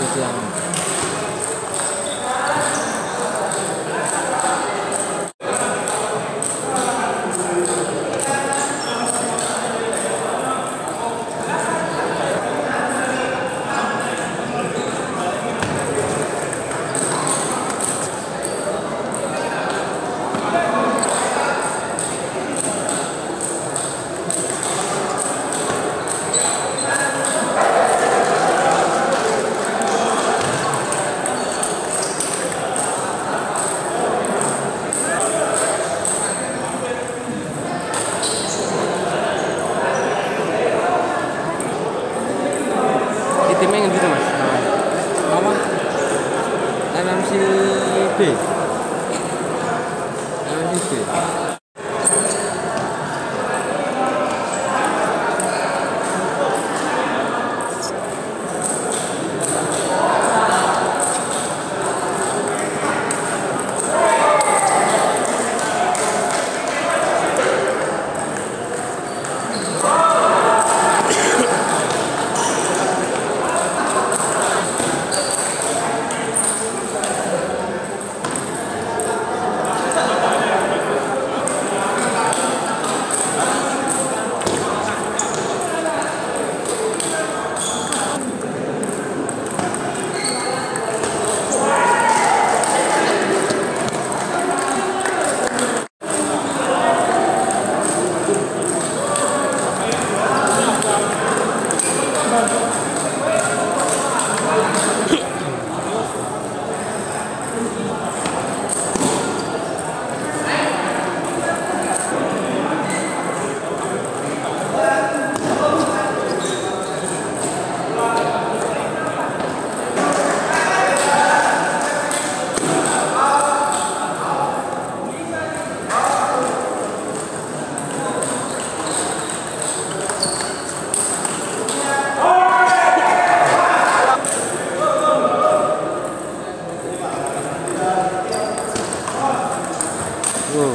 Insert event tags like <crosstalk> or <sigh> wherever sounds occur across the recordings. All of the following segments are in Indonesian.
就这样。Timnya yang gitu mas? Apa? MMC B. MMC B. Kemarin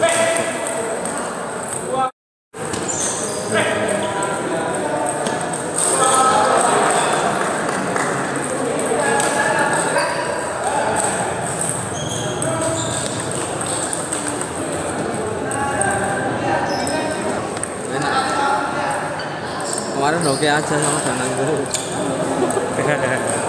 oke aja sama Danang <laughs>